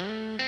Mm-hmm.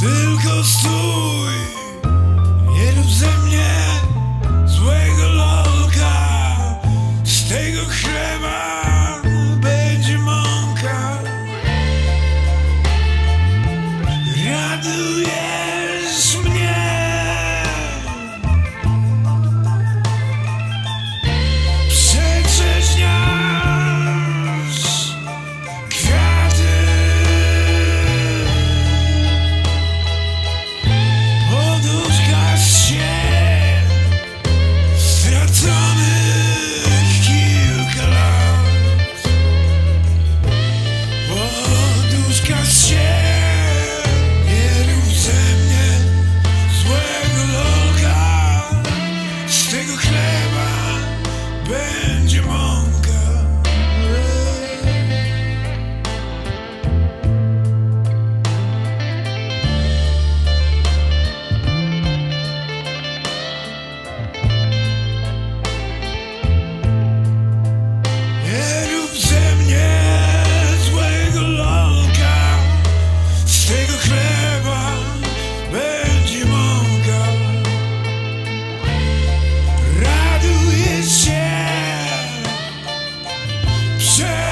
tylko stój Yeah.